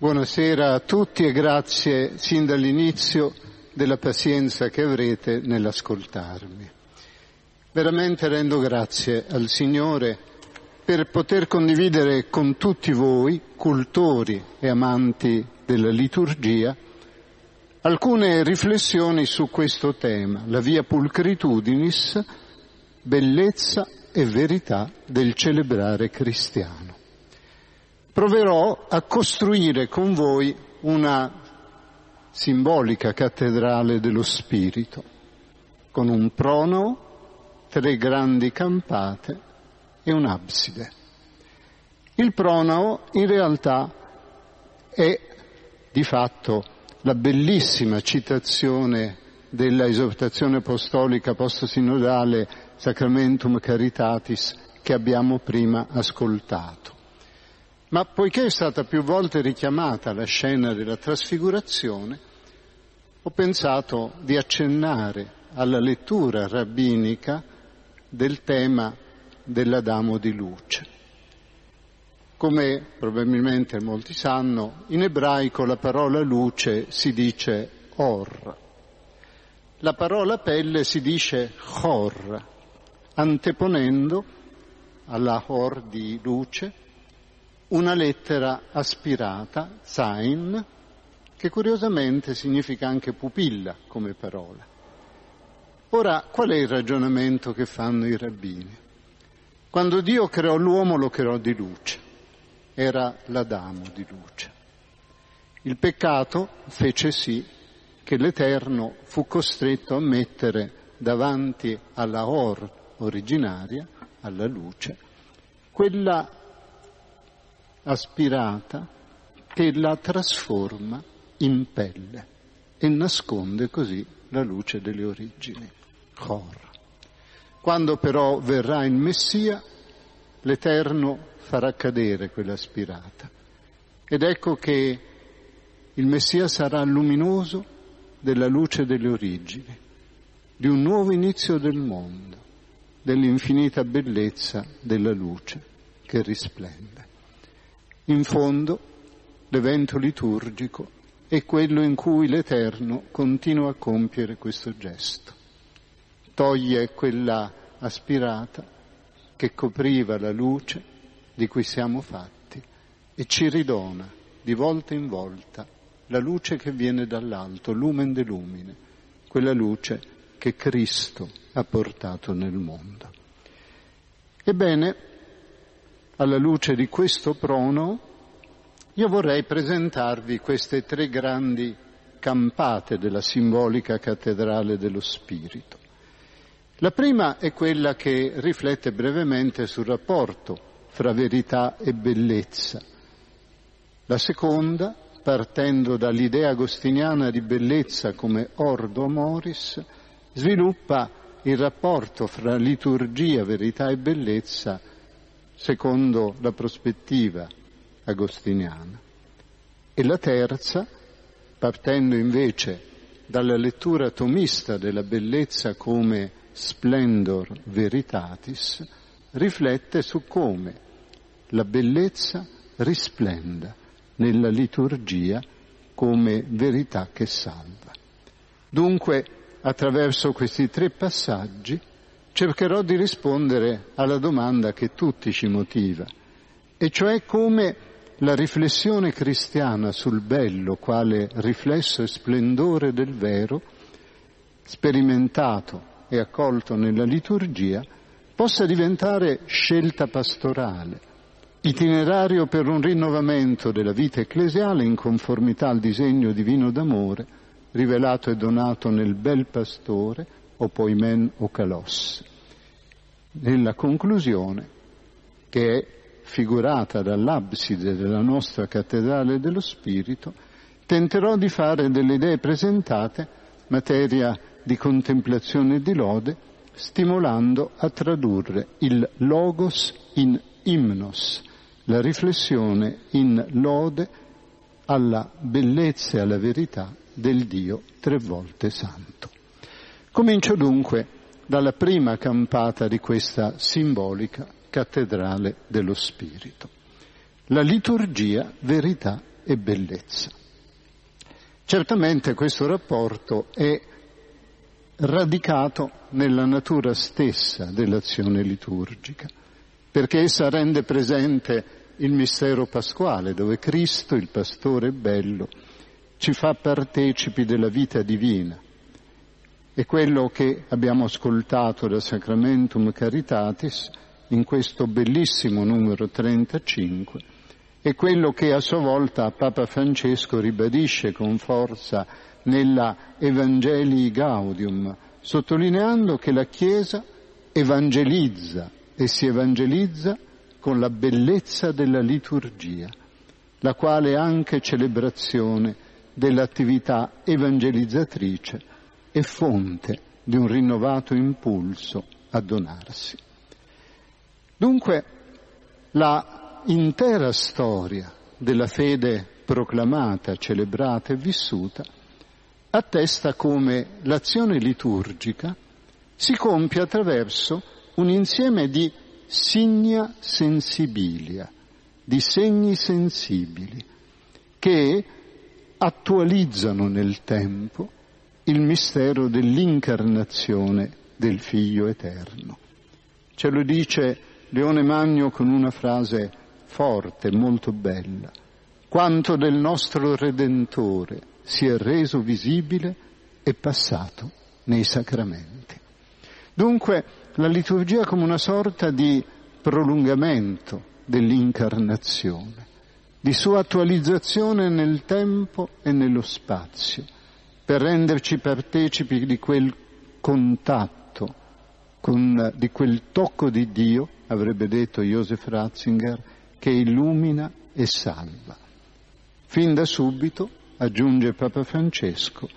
Buonasera a tutti e grazie sin dall'inizio della pazienza che avrete nell'ascoltarmi. Veramente rendo grazie al Signore per poter condividere con tutti voi, cultori e amanti della liturgia, alcune riflessioni su questo tema, la via pulcritudinis, bellezza e verità del celebrare cristiano proverò a costruire con voi una simbolica cattedrale dello spirito, con un prono, tre grandi campate e un'abside. Il pronao in realtà è di fatto la bellissima citazione della esortazione apostolica post-sinodale Sacramentum Caritatis che abbiamo prima ascoltato. Ma poiché è stata più volte richiamata la scena della trasfigurazione, ho pensato di accennare alla lettura rabbinica del tema dell'Adamo di luce. Come probabilmente molti sanno, in ebraico la parola luce si dice or. La parola pelle si dice chor, anteponendo alla or di luce una lettera aspirata, Zain, che curiosamente significa anche pupilla come parola. Ora, qual è il ragionamento che fanno i rabbini? Quando Dio creò l'uomo lo creò di luce, era l'Adamo di luce. Il peccato fece sì che l'Eterno fu costretto a mettere davanti alla Or originaria, alla luce, quella aspirata che la trasforma in pelle e nasconde così la luce delle origini. Chor. Quando però verrà il Messia, l'Eterno farà cadere quella aspirata. Ed ecco che il Messia sarà luminoso della luce delle origini, di un nuovo inizio del mondo, dell'infinita bellezza della luce che risplende. In fondo, l'evento liturgico è quello in cui l'Eterno continua a compiere questo gesto. Toglie quella aspirata che copriva la luce di cui siamo fatti e ci ridona di volta in volta la luce che viene dall'alto, lumen de lumine, quella luce che Cristo ha portato nel mondo. Ebbene, alla luce di questo prono, io vorrei presentarvi queste tre grandi campate della simbolica cattedrale dello Spirito. La prima è quella che riflette brevemente sul rapporto fra verità e bellezza. La seconda, partendo dall'idea agostiniana di bellezza come ordo amoris, sviluppa il rapporto fra liturgia, verità e bellezza secondo la prospettiva agostiniana. E la terza, partendo invece dalla lettura tomista della bellezza come splendor veritatis, riflette su come la bellezza risplenda nella liturgia come verità che salva. Dunque, attraverso questi tre passaggi, cercherò di rispondere alla domanda che tutti ci motiva, e cioè come la riflessione cristiana sul bello quale riflesso e splendore del vero, sperimentato e accolto nella liturgia, possa diventare scelta pastorale, itinerario per un rinnovamento della vita ecclesiale in conformità al disegno divino d'amore rivelato e donato nel bel pastore o poimen o calos nella conclusione che è figurata dall'abside della nostra cattedrale dello Spirito, tenterò di fare delle idee presentate materia di contemplazione e di lode, stimolando a tradurre il logos in imnos, la riflessione in lode alla bellezza e alla verità del Dio tre volte santo. Comincio dunque dalla prima campata di questa simbolica cattedrale dello Spirito. La liturgia, verità e bellezza. Certamente questo rapporto è radicato nella natura stessa dell'azione liturgica, perché essa rende presente il mistero pasquale, dove Cristo, il pastore bello, ci fa partecipi della vita divina. E quello che abbiamo ascoltato da Sacramentum Caritatis in questo bellissimo numero 35 è quello che a sua volta Papa Francesco ribadisce con forza nella Evangelii Gaudium, sottolineando che la Chiesa evangelizza e si evangelizza con la bellezza della liturgia, la quale è anche celebrazione dell'attività evangelizzatrice e fonte di un rinnovato impulso a donarsi. Dunque, la intera storia della fede proclamata, celebrata e vissuta attesta come l'azione liturgica si compie attraverso un insieme di signa sensibilia, di segni sensibili, che attualizzano nel tempo il mistero dell'incarnazione del Figlio eterno. Ce lo dice Leone Magno con una frase forte, molto bella. Quanto del nostro Redentore si è reso visibile e passato nei sacramenti. Dunque la liturgia come una sorta di prolungamento dell'incarnazione, di sua attualizzazione nel tempo e nello spazio, per renderci partecipi di quel contatto, con, di quel tocco di Dio, avrebbe detto Joseph Ratzinger, che illumina e salva. Fin da subito aggiunge Papa Francesco,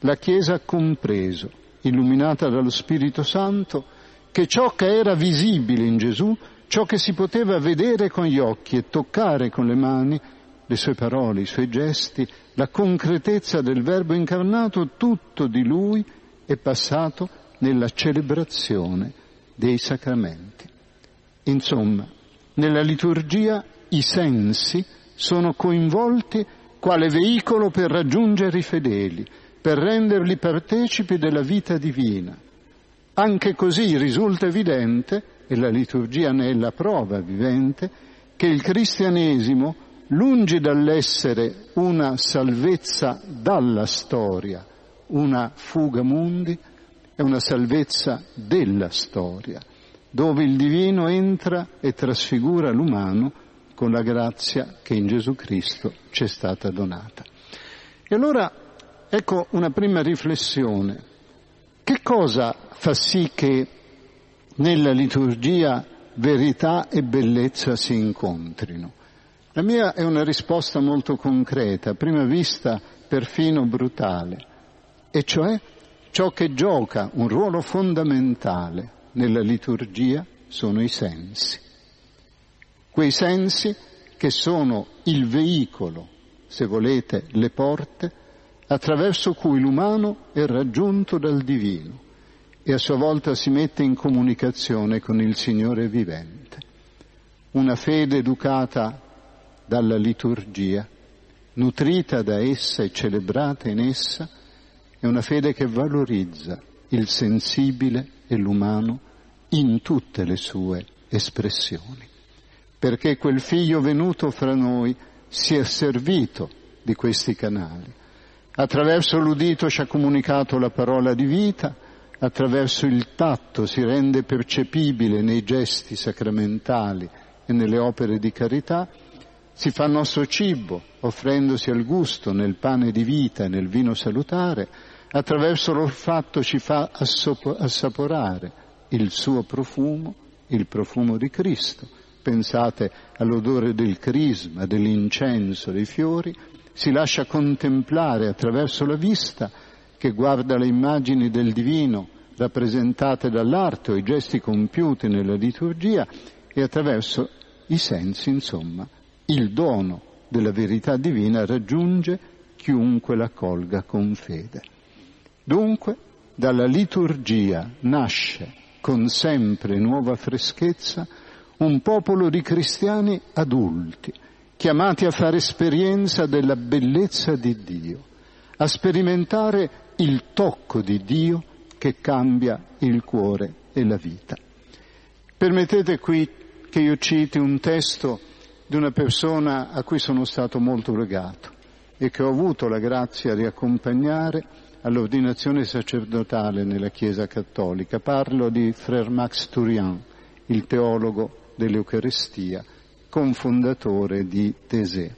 la Chiesa ha compreso, illuminata dallo Spirito Santo, che ciò che era visibile in Gesù, ciò che si poteva vedere con gli occhi e toccare con le mani, le sue parole, i suoi gesti, la concretezza del Verbo incarnato, tutto di lui è passato nella celebrazione dei sacramenti. Insomma, nella liturgia i sensi sono coinvolti quale veicolo per raggiungere i fedeli, per renderli partecipi della vita divina. Anche così risulta evidente, e la liturgia ne è la prova vivente, che il cristianesimo, lungi dall'essere una salvezza dalla storia, una fuga mundi, è una salvezza della storia, dove il divino entra e trasfigura l'umano con la grazia che in Gesù Cristo ci è stata donata. E allora ecco una prima riflessione. Che cosa fa sì che nella liturgia verità e bellezza si incontrino? La mia è una risposta molto concreta, a prima vista perfino brutale, e cioè ciò che gioca un ruolo fondamentale nella liturgia sono i sensi quei sensi che sono il veicolo, se volete, le porte, attraverso cui l'umano è raggiunto dal divino e a sua volta si mette in comunicazione con il Signore vivente. Una fede educata dalla liturgia, nutrita da essa e celebrata in essa, è una fede che valorizza il sensibile e l'umano in tutte le sue espressioni perché quel figlio venuto fra noi si è servito di questi canali. Attraverso l'udito ci ha comunicato la parola di vita, attraverso il tatto si rende percepibile nei gesti sacramentali e nelle opere di carità, si fa nostro cibo, offrendosi al gusto nel pane di vita e nel vino salutare, attraverso l'olfatto ci fa assaporare il suo profumo, il profumo di Cristo. Pensate all'odore del crisma, dell'incenso, dei fiori, si lascia contemplare attraverso la vista che guarda le immagini del divino rappresentate dall'arte o i gesti compiuti nella liturgia e attraverso i sensi, insomma, il dono della verità divina raggiunge chiunque la colga con fede. Dunque, dalla liturgia nasce con sempre nuova freschezza un popolo di cristiani adulti chiamati a fare esperienza della bellezza di Dio, a sperimentare il tocco di Dio che cambia il cuore e la vita. Permettete qui che io citi un testo di una persona a cui sono stato molto legato e che ho avuto la grazia di accompagnare all'ordinazione sacerdotale nella Chiesa Cattolica. Parlo di Frère Max Turian, il teologo dell'Eucaristia, confondatore di Tesè.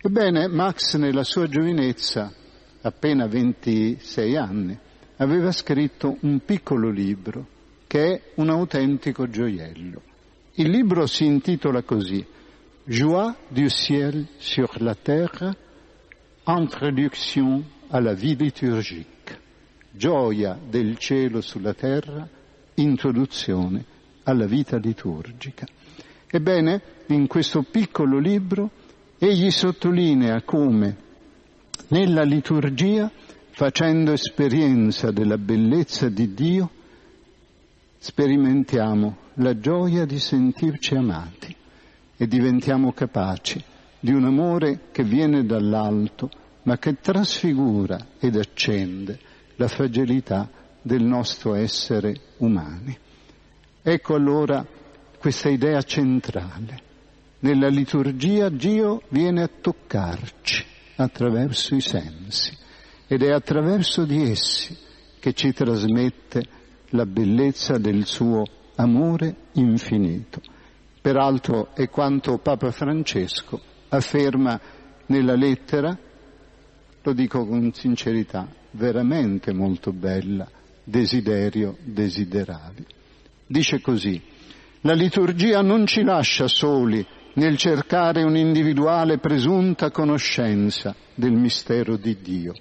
Ebbene, Max nella sua giovinezza, appena 26 anni, aveva scritto un piccolo libro che è un autentico gioiello. Il libro si intitola così Joie du ciel sur la terre, introduction à la vie liturgique. Gioia del cielo sulla terra, introduzione alla vita liturgica. Ebbene, in questo piccolo libro egli sottolinea come nella liturgia, facendo esperienza della bellezza di Dio, sperimentiamo la gioia di sentirci amati e diventiamo capaci di un amore che viene dall'alto, ma che trasfigura ed accende la fragilità del nostro essere umani. Ecco allora questa idea centrale. Nella liturgia Dio viene a toccarci attraverso i sensi ed è attraverso di essi che ci trasmette la bellezza del suo amore infinito. Peraltro è quanto Papa Francesco afferma nella lettera, lo dico con sincerità, veramente molto bella, desiderio desideravi. Dice così, la liturgia non ci lascia soli nel cercare un'individuale presunta conoscenza del mistero di Dio.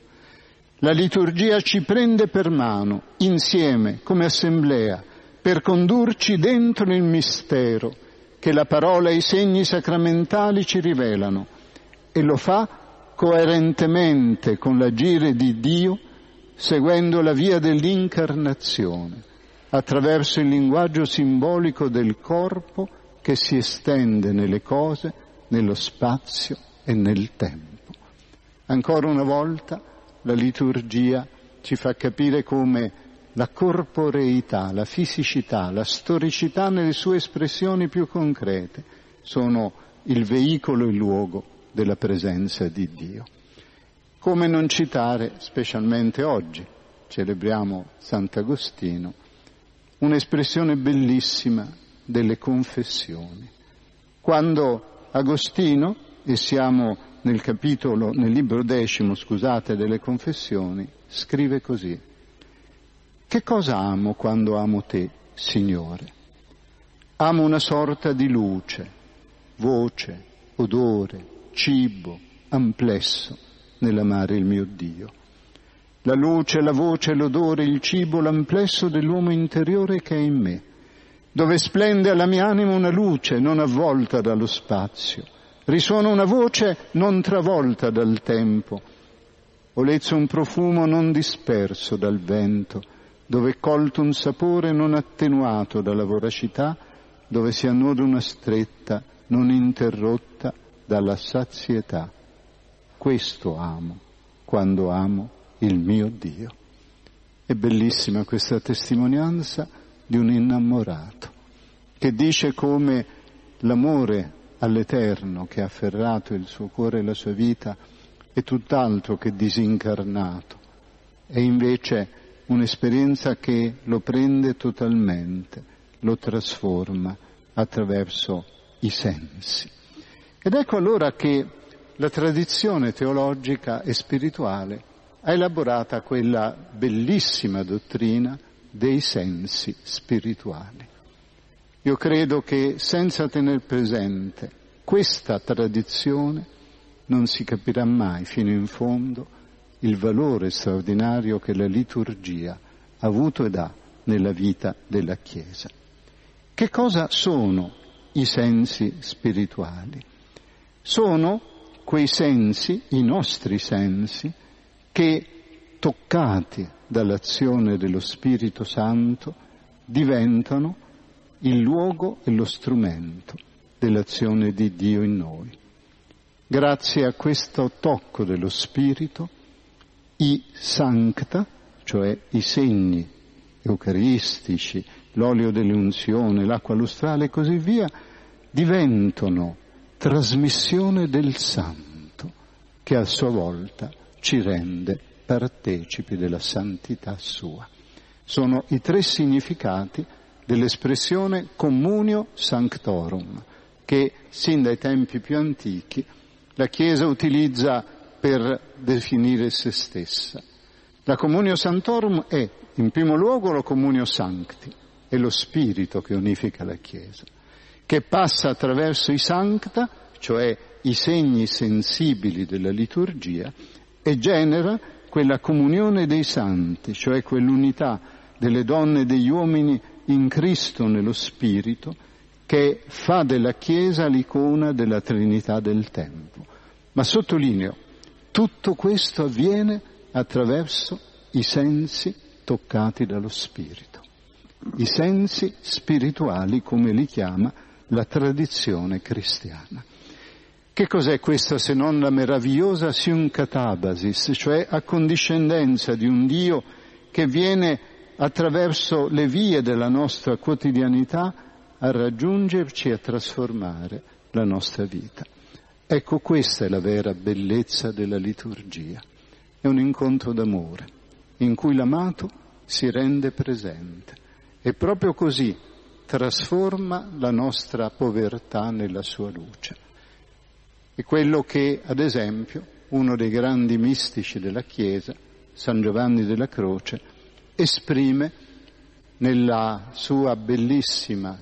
La liturgia ci prende per mano, insieme, come assemblea, per condurci dentro il mistero che la parola e i segni sacramentali ci rivelano e lo fa coerentemente con l'agire di Dio, seguendo la via dell'incarnazione attraverso il linguaggio simbolico del corpo che si estende nelle cose, nello spazio e nel tempo. Ancora una volta la liturgia ci fa capire come la corporeità, la fisicità, la storicità nelle sue espressioni più concrete sono il veicolo e il luogo della presenza di Dio. Come non citare, specialmente oggi, celebriamo Sant'Agostino, un'espressione bellissima delle confessioni. Quando Agostino, e siamo nel capitolo, nel libro decimo, scusate, delle confessioni, scrive così. Che cosa amo quando amo te, Signore? Amo una sorta di luce, voce, odore, cibo, amplesso nell'amare il mio Dio. La luce, la voce, l'odore, il cibo, l'amplesso dell'uomo interiore che è in me, dove splende alla mia anima una luce non avvolta dallo spazio, risuona una voce non travolta dal tempo, olezza un profumo non disperso dal vento, dove è colto un sapore non attenuato dalla voracità, dove si annoda una stretta non interrotta dalla sazietà. Questo amo quando amo il mio Dio. È bellissima questa testimonianza di un innamorato che dice come l'amore all'Eterno che ha afferrato il suo cuore e la sua vita è tutt'altro che disincarnato, è invece un'esperienza che lo prende totalmente, lo trasforma attraverso i sensi. Ed ecco allora che la tradizione teologica e spirituale ha elaborata quella bellissima dottrina dei sensi spirituali. Io credo che senza tener presente questa tradizione non si capirà mai fino in fondo il valore straordinario che la liturgia ha avuto ed ha nella vita della Chiesa. Che cosa sono i sensi spirituali? Sono quei sensi, i nostri sensi, che, toccati dall'azione dello Spirito Santo, diventano il luogo e lo strumento dell'azione di Dio in noi. Grazie a questo tocco dello Spirito, i sancta, cioè i segni eucaristici, l'olio dell'unzione, l'acqua lustrale e così via, diventano trasmissione del Santo, che a sua volta ci rende partecipi della santità sua. Sono i tre significati dell'espressione communio sanctorum, che sin dai tempi più antichi la Chiesa utilizza per definire se stessa. La comunio sanctorum è, in primo luogo, la comunio sancti, è lo spirito che unifica la Chiesa, che passa attraverso i sancta, cioè i segni sensibili della liturgia, e genera quella comunione dei santi, cioè quell'unità delle donne e degli uomini in Cristo nello Spirito che fa della Chiesa l'icona della Trinità del tempo. Ma sottolineo, tutto questo avviene attraverso i sensi toccati dallo Spirito, i sensi spirituali come li chiama la tradizione cristiana. Che cos'è questa se non la meravigliosa syncatabasis, cioè accondiscendenza di un Dio che viene attraverso le vie della nostra quotidianità a raggiungerci e a trasformare la nostra vita. Ecco questa è la vera bellezza della liturgia. È un incontro d'amore in cui l'amato si rende presente e proprio così trasforma la nostra povertà nella sua luce. È quello che, ad esempio, uno dei grandi mistici della Chiesa, San Giovanni della Croce, esprime nella sua bellissima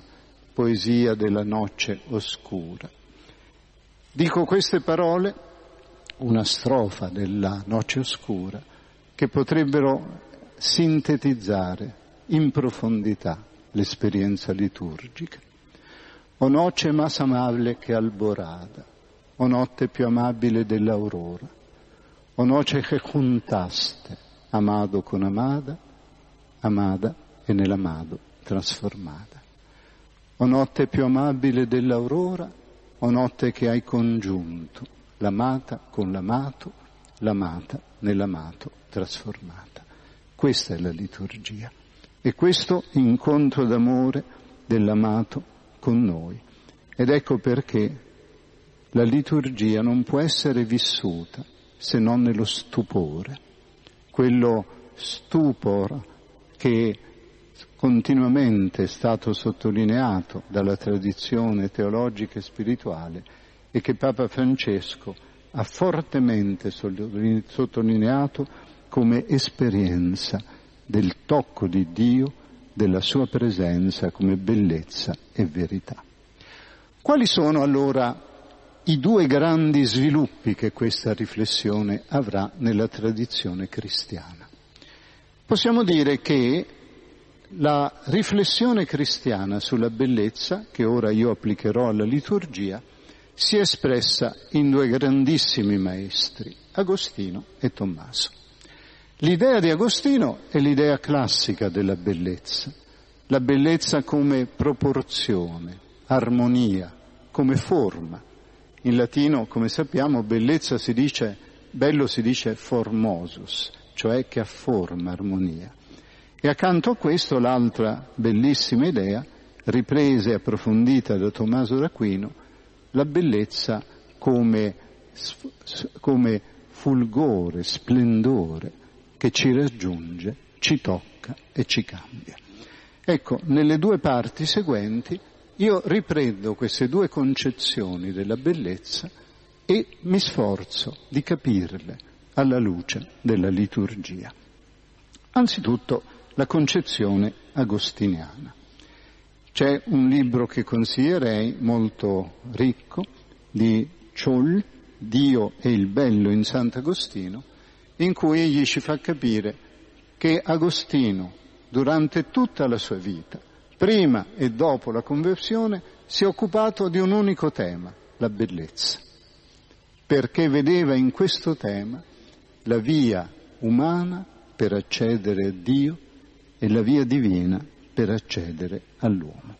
poesia della noce oscura. Dico queste parole, una strofa della noce oscura, che potrebbero sintetizzare in profondità l'esperienza liturgica. O noce más amabile che alborada, o notte più amabile dell'aurora, o noce che juntaste, amado con amada, amada e nell'amado trasformata. O notte più amabile dell'aurora, o notte che hai congiunto l'amata con l'amato, l'amata nell'amato trasformata. Questa è la liturgia e questo incontro d'amore dell'amato con noi. Ed ecco perché la liturgia non può essere vissuta se non nello stupore, quello stupor che continuamente è stato sottolineato dalla tradizione teologica e spirituale e che Papa Francesco ha fortemente sottolineato come esperienza del tocco di Dio, della sua presenza come bellezza e verità. Quali sono allora i due grandi sviluppi che questa riflessione avrà nella tradizione cristiana? Possiamo dire che la riflessione cristiana sulla bellezza, che ora io applicherò alla liturgia, si è espressa in due grandissimi maestri, Agostino e Tommaso. L'idea di Agostino è l'idea classica della bellezza, la bellezza come proporzione, armonia, come forma. In latino, come sappiamo, bellezza si dice, bello si dice formosus, cioè che ha forma, armonia. E accanto a questo l'altra bellissima idea, ripresa e approfondita da Tommaso d'Aquino, la bellezza come, come fulgore, splendore che ci raggiunge, ci tocca e ci cambia. Ecco, nelle due parti seguenti io riprendo queste due concezioni della bellezza e mi sforzo di capirle alla luce della liturgia. Anzitutto la concezione agostiniana. C'è un libro che consiglierei molto ricco di Ciol, Dio e il bello in Sant'Agostino, in cui egli ci fa capire che Agostino, durante tutta la sua vita, prima e dopo la conversione, si è occupato di un unico tema, la bellezza, perché vedeva in questo tema la via umana per accedere a Dio e la via divina per accedere all'uomo.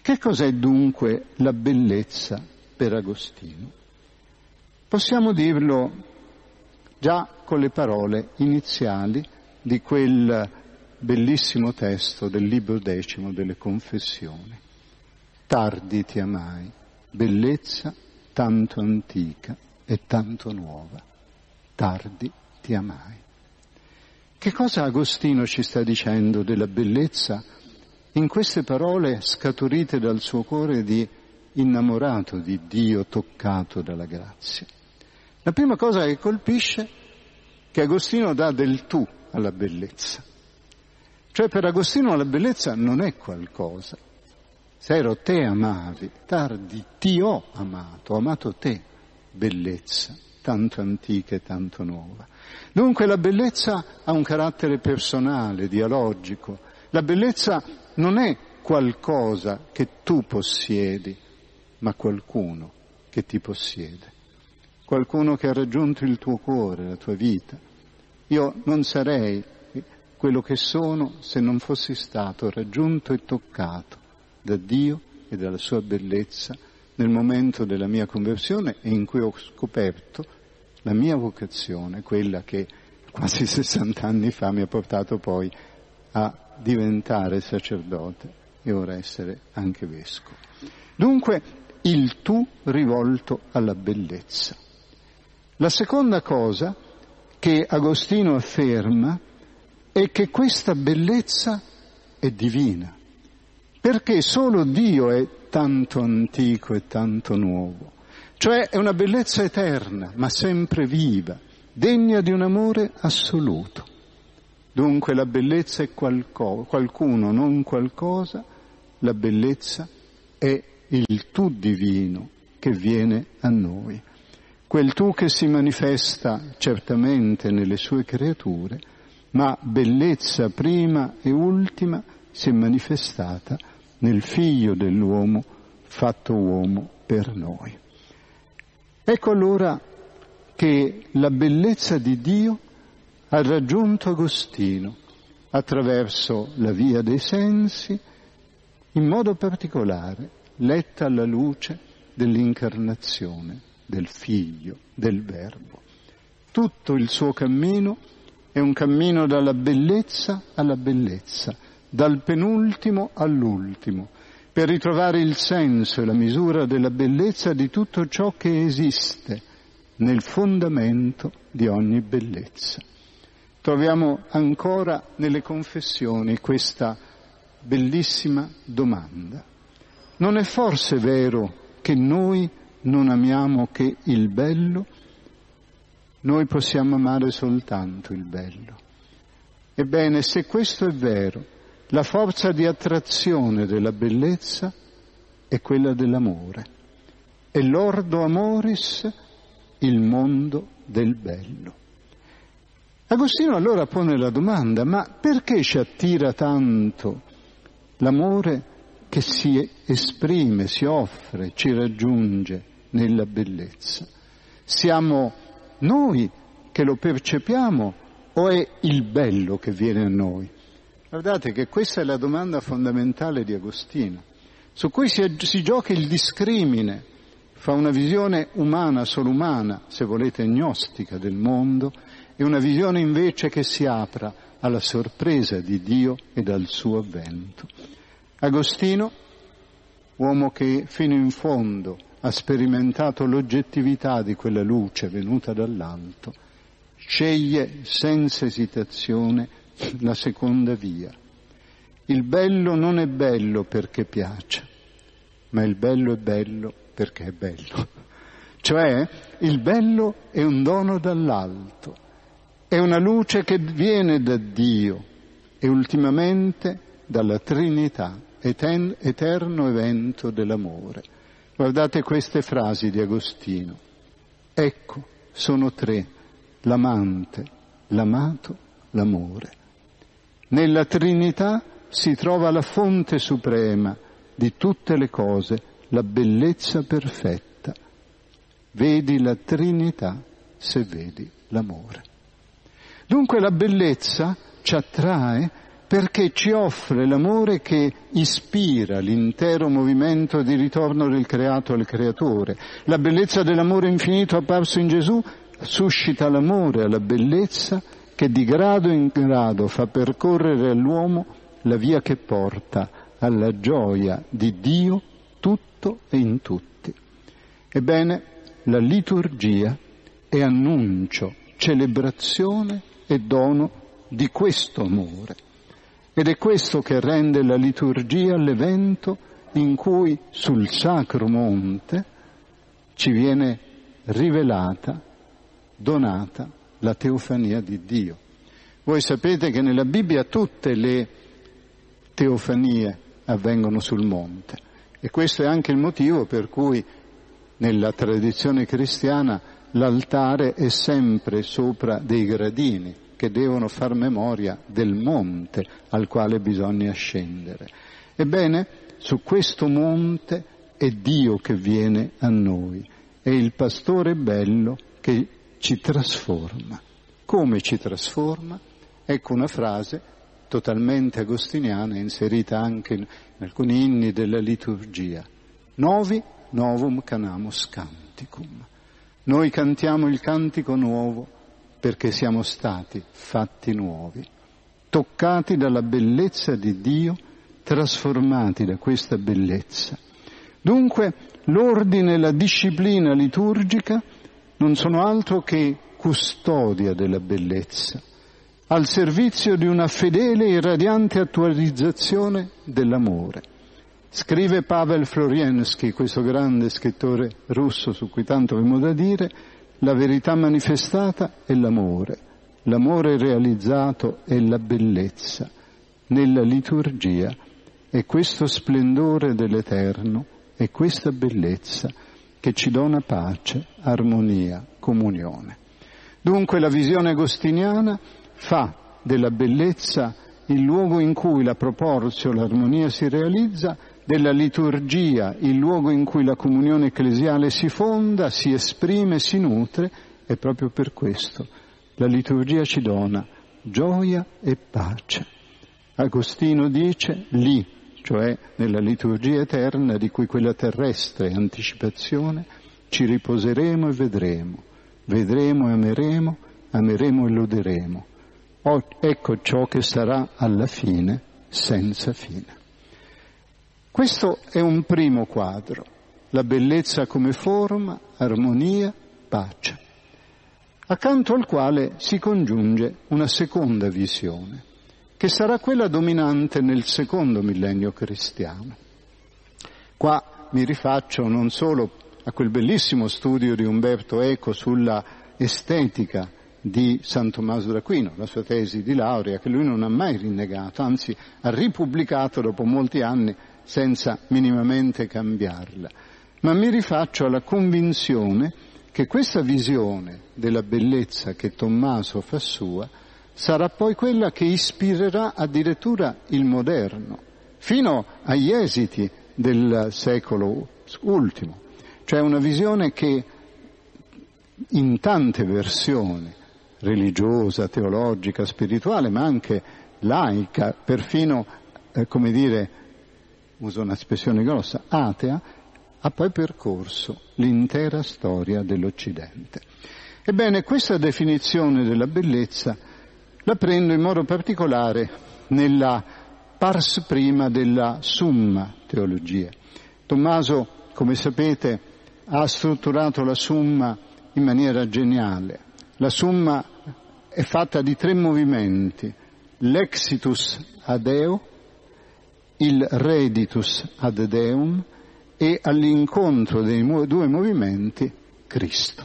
Che cos'è dunque la bellezza per Agostino? Possiamo dirlo già con le parole iniziali di quel bellissimo testo del libro decimo delle confessioni. Tardi ti amai, bellezza tanto antica e tanto nuova. Tardi ti amai. Che cosa Agostino ci sta dicendo della bellezza in queste parole scaturite dal suo cuore di innamorato di Dio, toccato dalla grazia? La prima cosa che colpisce è che Agostino dà del tu alla bellezza. Cioè per Agostino la bellezza non è qualcosa. Se ero te amavi, tardi ti ho amato, ho amato te, bellezza, tanto antica e tanto nuova. Dunque la bellezza ha un carattere personale, dialogico. La bellezza non è qualcosa che tu possiedi, ma qualcuno che ti possiede. Qualcuno che ha raggiunto il tuo cuore, la tua vita. Io non sarei quello che sono se non fossi stato raggiunto e toccato da Dio e dalla sua bellezza nel momento della mia conversione in cui ho scoperto la mia vocazione, quella che quasi 60 anni fa mi ha portato poi a diventare sacerdote e ora essere anche vescovo. Dunque il tu rivolto alla bellezza. La seconda cosa che Agostino afferma è che questa bellezza è divina, perché solo Dio è tanto antico e tanto nuovo, cioè è una bellezza eterna, ma sempre viva, degna di un amore assoluto. Dunque la bellezza è qualco, qualcuno, non qualcosa, la bellezza è il tu divino che viene a noi, quel tu che si manifesta certamente nelle sue creature, ma bellezza prima e ultima si è manifestata nel figlio dell'uomo fatto uomo per noi. Ecco allora che la bellezza di Dio ha raggiunto Agostino attraverso la via dei sensi, in modo particolare letta alla luce dell'incarnazione del figlio, del verbo. Tutto il suo cammino è un cammino dalla bellezza alla bellezza, dal penultimo all'ultimo, per ritrovare il senso e la misura della bellezza di tutto ciò che esiste nel fondamento di ogni bellezza. Troviamo ancora nelle confessioni questa bellissima domanda. Non è forse vero che noi non amiamo che il bello? Noi possiamo amare soltanto il bello. Ebbene, se questo è vero, la forza di attrazione della bellezza è quella dell'amore. E l'ordo amoris il mondo del bello. Agostino allora pone la domanda, ma perché ci attira tanto l'amore che si esprime, si offre, ci raggiunge nella bellezza? Siamo noi che lo percepiamo o è il bello che viene a noi? Guardate che questa è la domanda fondamentale di Agostino, su cui si, si gioca il discrimine, fa una visione umana, solo umana, se volete gnostica del mondo, e una visione invece che si apra alla sorpresa di Dio e dal suo avvento. Agostino, uomo che fino in fondo ha sperimentato l'oggettività di quella luce venuta dall'alto, sceglie senza esitazione la seconda via. Il bello non è bello perché piace, ma il bello è bello perché è bello. Cioè il bello è un dono dall'alto, è una luce che viene da Dio e ultimamente dalla Trinità, eterno evento dell'amore. Guardate queste frasi di Agostino. Ecco, sono tre, l'amante, l'amato, l'amore. Nella Trinità si trova la fonte suprema di tutte le cose, la bellezza perfetta. Vedi la Trinità se vedi l'amore. Dunque la bellezza ci attrae perché ci offre l'amore che ispira l'intero movimento di ritorno del creato al creatore. La bellezza dell'amore infinito apparso in Gesù suscita l'amore alla bellezza che di grado in grado fa percorrere all'uomo la via che porta alla gioia di Dio tutto e in tutti. Ebbene, la liturgia è annuncio, celebrazione e dono di questo amore. Ed è questo che rende la liturgia l'evento in cui sul sacro monte ci viene rivelata, donata la teofania di Dio. Voi sapete che nella Bibbia tutte le teofanie avvengono sul monte e questo è anche il motivo per cui nella tradizione cristiana l'altare è sempre sopra dei gradini che devono far memoria del monte al quale bisogna scendere. Ebbene, su questo monte è Dio che viene a noi, è il pastore bello che ci trasforma. Come ci trasforma? Ecco una frase totalmente agostiniana inserita anche in alcuni inni della liturgia. Novi novum canamus canticum. Noi cantiamo il cantico nuovo perché siamo stati fatti nuovi, toccati dalla bellezza di Dio, trasformati da questa bellezza. Dunque l'ordine e la disciplina liturgica non sono altro che custodia della bellezza, al servizio di una fedele e radiante attualizzazione dell'amore. Scrive Pavel Floriensky, questo grande scrittore russo su cui tanto abbiamo da dire, la verità manifestata è l'amore, l'amore realizzato è la bellezza. Nella liturgia è questo splendore dell'Eterno, è questa bellezza che ci dona pace, armonia, comunione. Dunque la visione agostiniana fa della bellezza il luogo in cui la proporzio, l'armonia si realizza, della liturgia il luogo in cui la comunione ecclesiale si fonda, si esprime, si nutre, e proprio per questo la liturgia ci dona gioia e pace. Agostino dice lì cioè nella liturgia eterna di cui quella terrestre è anticipazione, ci riposeremo e vedremo, vedremo e ameremo, ameremo e loderemo. Oh, ecco ciò che sarà alla fine, senza fine. Questo è un primo quadro, la bellezza come forma, armonia, pace, accanto al quale si congiunge una seconda visione che sarà quella dominante nel secondo millennio cristiano. Qua mi rifaccio non solo a quel bellissimo studio di Umberto Eco sulla estetica di San Tommaso d'Aquino, la sua tesi di laurea, che lui non ha mai rinnegato, anzi ha ripubblicato dopo molti anni senza minimamente cambiarla. Ma mi rifaccio alla convinzione che questa visione della bellezza che Tommaso fa sua sarà poi quella che ispirerà addirittura il moderno, fino agli esiti del secolo ultimo. Cioè una visione che in tante versioni, religiosa, teologica, spirituale, ma anche laica, perfino, eh, come dire, uso un'espressione grossa, atea, ha poi percorso l'intera storia dell'Occidente. Ebbene, questa definizione della bellezza la prendo in modo particolare nella pars prima della summa teologia. Tommaso, come sapete, ha strutturato la summa in maniera geniale. La summa è fatta di tre movimenti, l'exitus ad eo, il reditus ad deum e all'incontro dei due movimenti Cristo.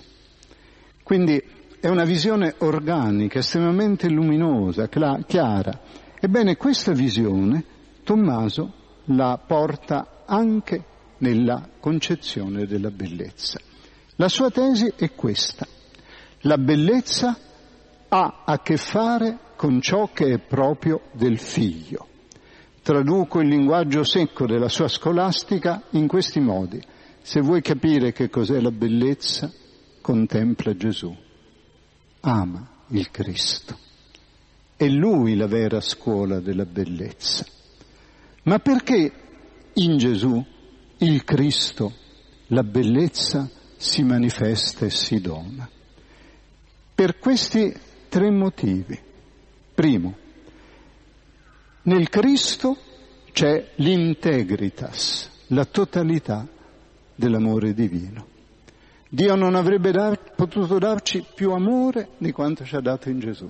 Quindi è una visione organica, estremamente luminosa, chiara. Ebbene, questa visione Tommaso la porta anche nella concezione della bellezza. La sua tesi è questa. La bellezza ha a che fare con ciò che è proprio del figlio. Traduco il linguaggio secco della sua scolastica in questi modi. Se vuoi capire che cos'è la bellezza, contempla Gesù ama il Cristo. È lui la vera scuola della bellezza. Ma perché in Gesù, il Cristo, la bellezza si manifesta e si dona? Per questi tre motivi. Primo, nel Cristo c'è l'integritas, la totalità dell'amore divino. Dio non avrebbe dar, potuto darci più amore di quanto ci ha dato in Gesù.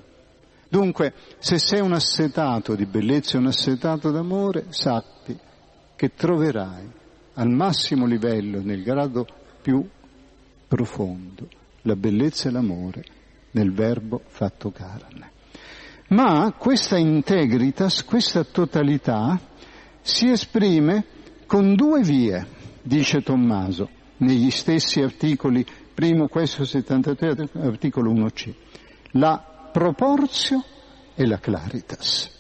Dunque, se sei un assetato di bellezza e un assetato d'amore, sappi che troverai al massimo livello, nel grado più profondo, la bellezza e l'amore nel Verbo fatto carne. Ma questa integritas, questa totalità, si esprime con due vie, dice Tommaso negli stessi articoli, primo questo 73, articolo 1c, la proporzio e la claritas.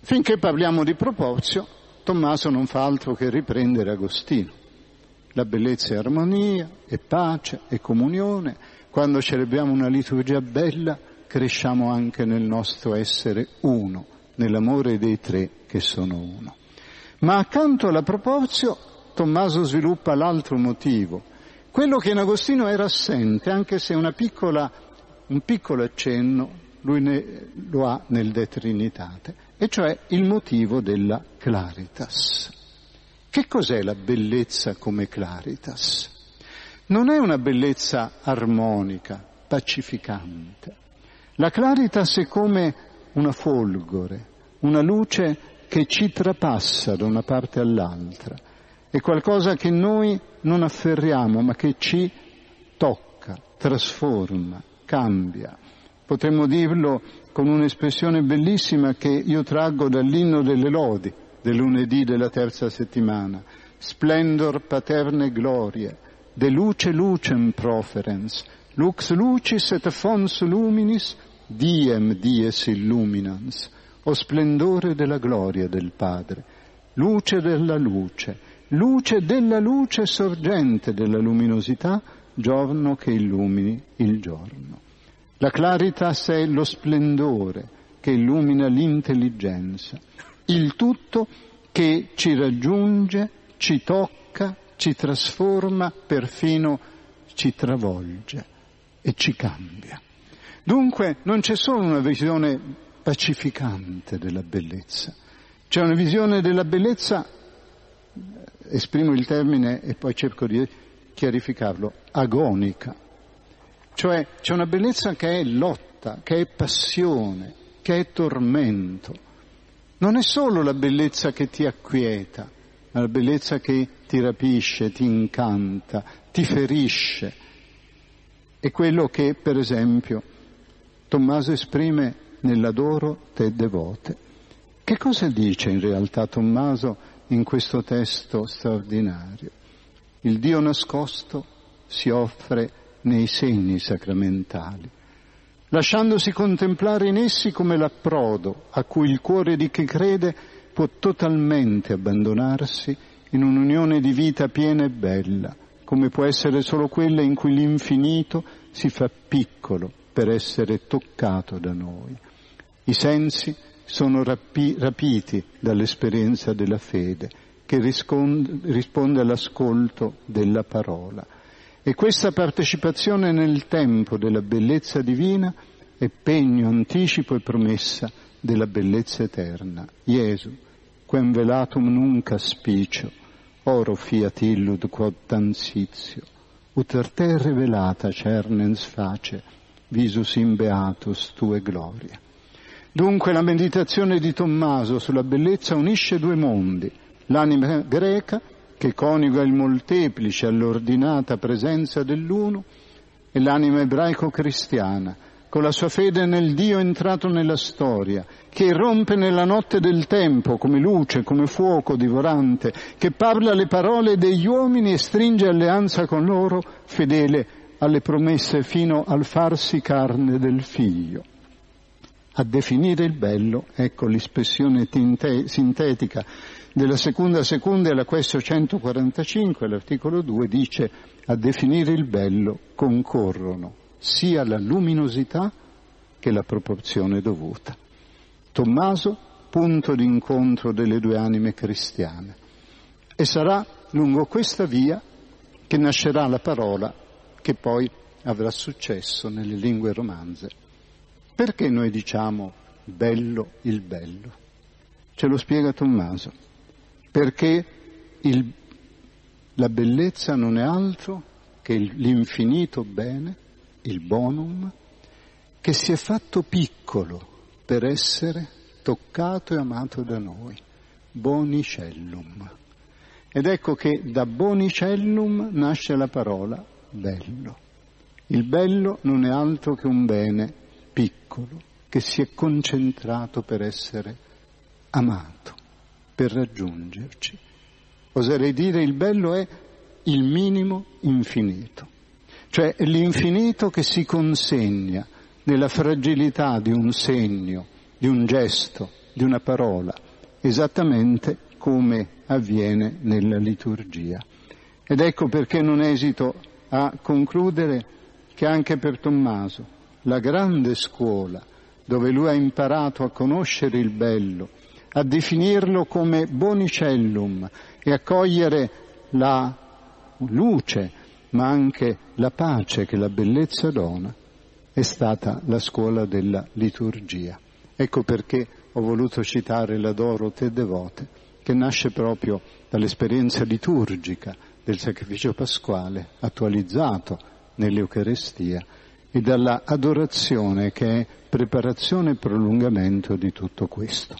Finché parliamo di proporzio, Tommaso non fa altro che riprendere Agostino. La bellezza è armonia, è pace, è comunione. Quando celebriamo una liturgia bella, cresciamo anche nel nostro essere uno, nell'amore dei tre che sono uno. Ma accanto alla proporzio Tommaso sviluppa l'altro motivo, quello che in Agostino era assente, anche se piccola, un piccolo accenno lui ne, lo ha nel De Trinitate, e cioè il motivo della claritas. Che cos'è la bellezza come claritas? Non è una bellezza armonica, pacificante. La claritas è come una folgore, una luce che ci trapassa da una parte all'altra è qualcosa che noi non afferriamo, ma che ci tocca, trasforma, cambia. Potremmo dirlo con un'espressione bellissima che io traggo dall'inno delle lodi del lunedì della terza settimana. Splendor paterne glorie, de luce lucem proferens, lux lucis et fons luminis, diem dies illuminans, o splendore della gloria del Padre, luce della luce, luce della luce sorgente della luminosità, giorno che illumini il giorno. La claritas è lo splendore che illumina l'intelligenza, il tutto che ci raggiunge, ci tocca, ci trasforma, perfino ci travolge e ci cambia. Dunque non c'è solo una visione pacificante della bellezza, c'è una visione della bellezza esprimo il termine e poi cerco di chiarificarlo, agonica. Cioè c'è una bellezza che è lotta, che è passione, che è tormento. Non è solo la bellezza che ti acquieta, ma la bellezza che ti rapisce, ti incanta, ti ferisce. È quello che, per esempio, Tommaso esprime nell'adoro te devote. Che cosa dice in realtà Tommaso in questo testo straordinario. Il Dio nascosto si offre nei segni sacramentali, lasciandosi contemplare in essi come l'approdo a cui il cuore di chi crede può totalmente abbandonarsi in un'unione di vita piena e bella, come può essere solo quella in cui l'infinito si fa piccolo per essere toccato da noi. I sensi sono rapi, rapiti dall'esperienza della fede che risponde, risponde all'ascolto della parola. E questa partecipazione nel tempo della bellezza divina è pegno, anticipo e promessa della bellezza eterna. Gesù, quem velatum nunc aspicio, oro fiat illud quod tansitio, ut te revelata cernens face, visus in beatus tue gloria. Dunque la meditazione di Tommaso sulla bellezza unisce due mondi, l'anima greca che coniuga il molteplice all'ordinata presenza dell'uno e l'anima ebraico-cristiana con la sua fede nel Dio entrato nella storia, che irrompe nella notte del tempo come luce, come fuoco divorante, che parla le parole degli uomini e stringe alleanza con loro, fedele alle promesse fino al farsi carne del figlio. A definire il bello, ecco l'espressione tinte- sintetica della seconda seconda e la questo 145, l'articolo 2 dice a definire il bello concorrono sia la luminosità che la proporzione dovuta. Tommaso, punto d'incontro delle due anime cristiane. E sarà lungo questa via che nascerà la parola che poi avrà successo nelle lingue romanze. Perché noi diciamo bello il bello? Ce lo spiega Tommaso. Perché il, la bellezza non è altro che l'infinito bene, il bonum, che si è fatto piccolo per essere toccato e amato da noi. Bonicellum. Ed ecco che da bonicellum nasce la parola bello. Il bello non è altro che un bene piccolo che si è concentrato per essere amato, per raggiungerci. Oserei dire il bello è il minimo infinito, cioè l'infinito che si consegna nella fragilità di un segno, di un gesto, di una parola, esattamente come avviene nella liturgia. Ed ecco perché non esito a concludere che anche per Tommaso la grande scuola dove lui ha imparato a conoscere il bello, a definirlo come bonicellum e a cogliere la luce, ma anche la pace che la bellezza dona, è stata la scuola della liturgia. Ecco perché ho voluto citare la Dorote Devote, che nasce proprio dall'esperienza liturgica del sacrificio pasquale attualizzato nell'Eucarestia e dalla adorazione che è preparazione e prolungamento di tutto questo.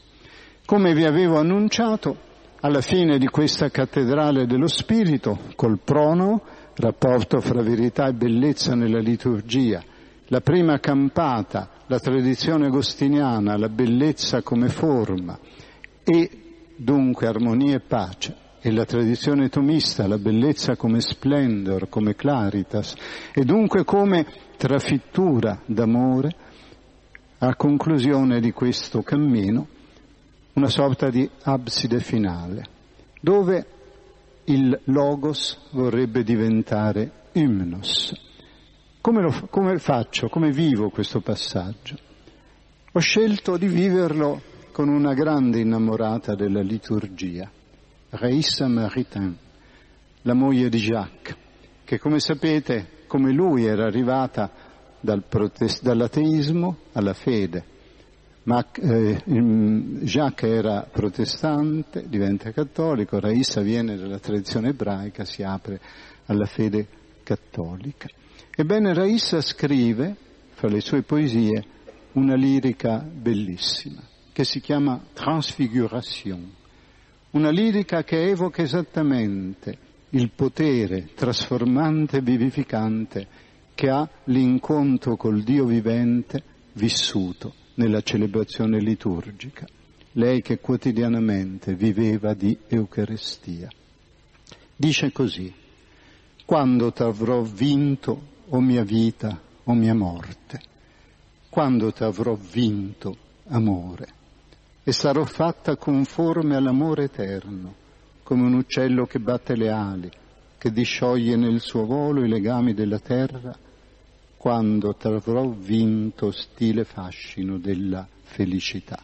Come vi avevo annunciato, alla fine di questa cattedrale dello Spirito, col prono, rapporto fra verità e bellezza nella liturgia, la prima campata, la tradizione agostiniana, la bellezza come forma e dunque armonia e pace e la tradizione tomista, la bellezza come splendor, come claritas e dunque come trafittura d'amore, a conclusione di questo cammino, una sorta di abside finale, dove il logos vorrebbe diventare ymnos. Come, lo, come faccio, come vivo questo passaggio? Ho scelto di viverlo con una grande innamorata della liturgia, Raissa Maritain, la moglie di Jacques, che come sapete, come lui era arrivata dal protest- dall'ateismo alla fede. Ma eh, Jacques era protestante, diventa cattolico, Raissa viene dalla tradizione ebraica, si apre alla fede cattolica. Ebbene, Raissa scrive, fra le sue poesie, una lirica bellissima che si chiama Transfiguration, una lirica che evoca esattamente il potere trasformante e vivificante che ha l'incontro col Dio vivente vissuto nella celebrazione liturgica, lei che quotidianamente viveva di Eucaristia. Dice così, quando t'avrò vinto o mia vita o mia morte, quando t'avrò vinto amore e sarò fatta conforme all'amore eterno, come un uccello che batte le ali, che discioglie nel suo volo i legami della terra, quando t'avrò vinto stile fascino della felicità.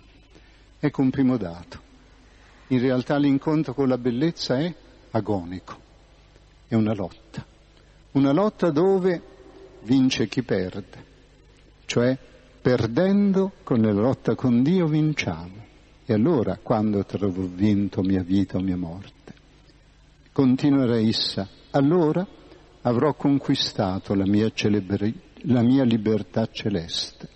Ecco un primo dato. In realtà l'incontro con la bellezza è agonico, è una lotta, una lotta dove vince chi perde, cioè perdendo con la lotta con Dio vinciamo. E allora quando trovo vinto mia vita o mia morte? Continuerà essa, allora avrò conquistato la mia, celebri- la mia libertà celeste,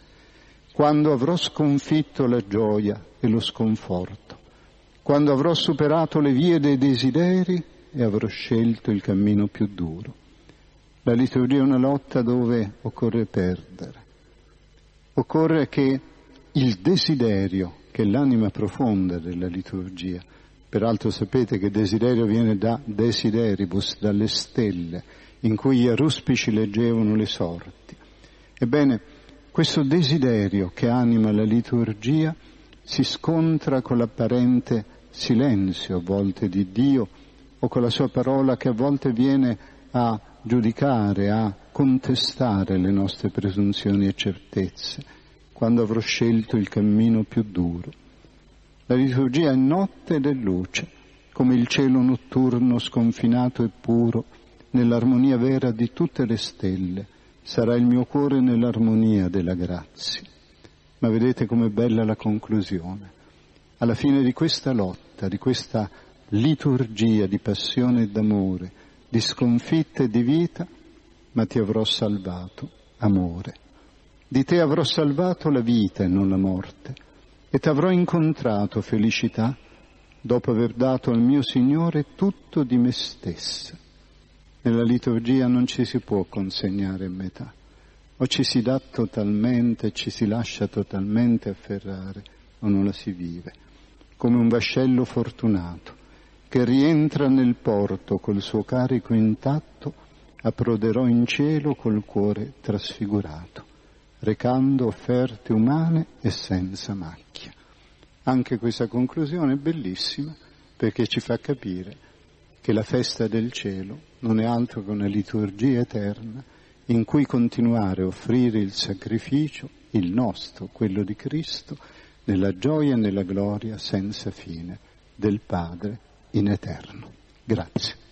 quando avrò sconfitto la gioia e lo sconforto, quando avrò superato le vie dei desideri e avrò scelto il cammino più duro. La liturgia è una lotta dove occorre perdere. Occorre che il desiderio che è l'anima profonda della liturgia. Peraltro sapete che desiderio viene da desideribus, dalle stelle, in cui gli aruspici leggevano le sorti. Ebbene, questo desiderio che anima la liturgia si scontra con l'apparente silenzio a volte di Dio o con la sua parola che a volte viene a giudicare, a contestare le nostre presunzioni e certezze quando avrò scelto il cammino più duro. La liturgia è notte ed è luce, come il cielo notturno sconfinato e puro, nell'armonia vera di tutte le stelle, sarà il mio cuore nell'armonia della grazia. Ma vedete com'è bella la conclusione. Alla fine di questa lotta, di questa liturgia di passione e d'amore, di sconfitta e di vita, ma ti avrò salvato, amore. Di te avrò salvato la vita e non la morte, e ti avrò incontrato felicità dopo aver dato al mio Signore tutto di me stessa. Nella liturgia non ci si può consegnare a metà, o ci si dà totalmente, ci si lascia totalmente afferrare, o non la si vive, come un vascello fortunato che rientra nel porto col suo carico intatto, approderò in cielo col cuore trasfigurato, recando offerte umane e senza macchia. Anche questa conclusione è bellissima perché ci fa capire che la festa del cielo non è altro che una liturgia eterna in cui continuare a offrire il sacrificio, il nostro, quello di Cristo, nella gioia e nella gloria senza fine del Padre in eterno. Grazie.